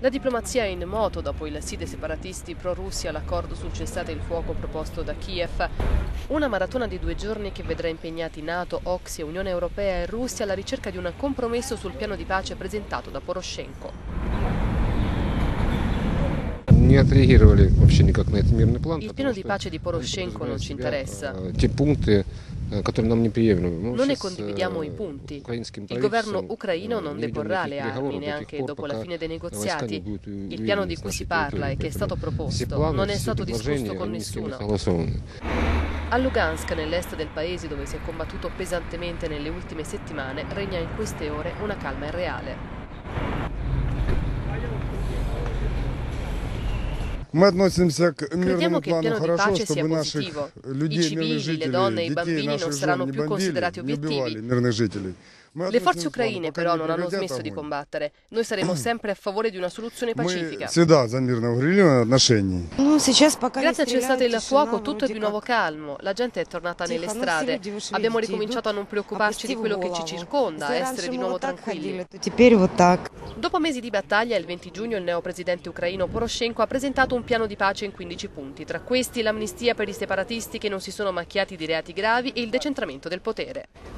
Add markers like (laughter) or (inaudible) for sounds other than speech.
La diplomazia è in moto dopo il sì dei separatisti pro-russi all'accordo sul cessate il fuoco proposto da Kiev. Una maratona di due giorni che vedrà impegnati NATO, Oxy, Unione Europea e Russia alla ricerca di un compromesso sul piano di pace presentato da Poroshenko. Il piano di pace di Poroshenko non ci interessa. Non ne condividiamo i punti. Il governo ucraino non deporrà le armi neanche dopo la fine dei negoziati. Il piano di cui si parla e che è stato proposto non è stato discusso con nessuno. A Lugansk, nell'est del paese dove si è combattuto pesantemente nelle ultime settimane, regna in queste ore una calma irreale. Crediamo che il piano di pace sia positivo. I civili, le donne e i bambini non saranno più considerati obiettivi. Le forze ucraine però non hanno smesso di combattere. Noi saremo (clears throat) sempre a favore di una soluzione pacifica. Grazie a cessate il fuoco tutto è di nuovo calmo. La gente è tornata nelle strade. Abbiamo ricominciato a non preoccuparci di quello che ci circonda, a essere di nuovo tranquilli. Dopo mesi di battaglia, il 20 giugno il neopresidente ucraino Poroshenko ha presentato un piano di pace in 15 punti. Tra questi l'amnistia per i separatisti che non si sono macchiati di reati gravi e il decentramento del potere.